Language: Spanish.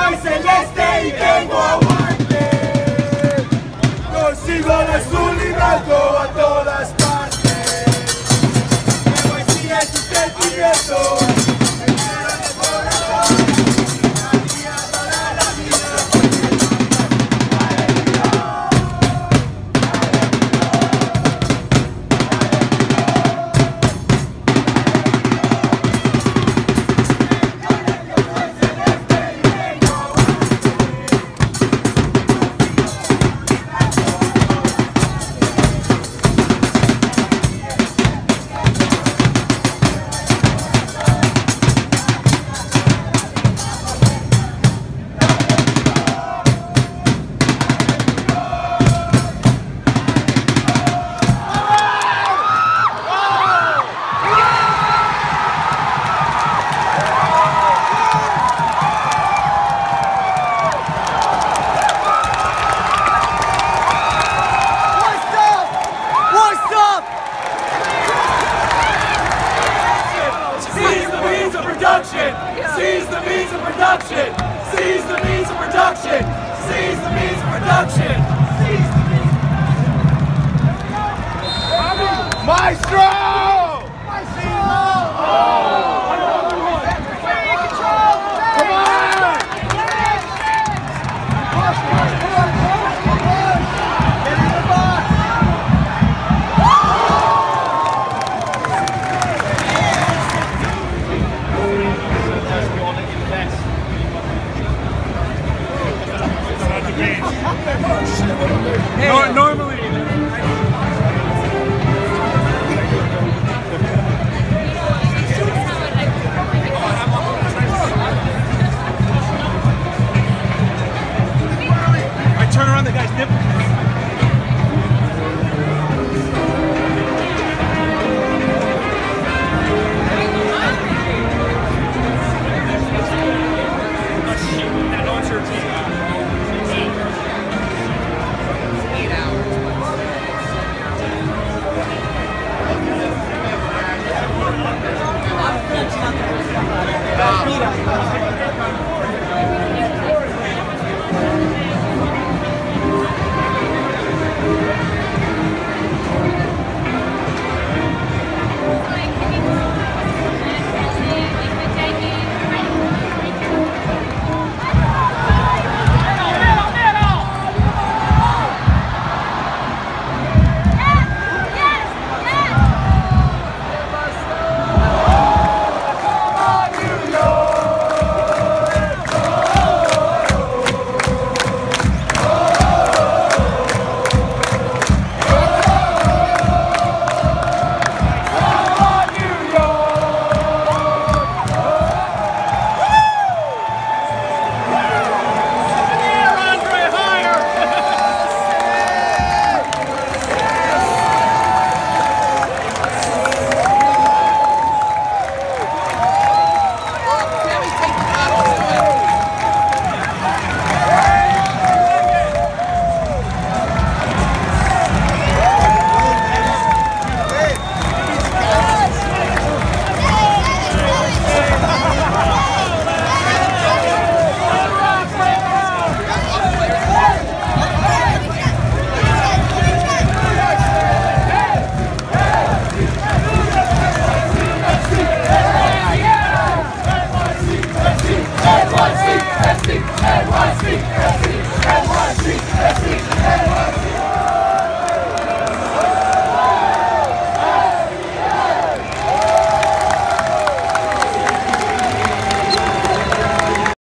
soy celeste y tengo aguante. Consigo el azul y blanco a todas partes. Me voy sin el sentimiento. Around the guy's nipple.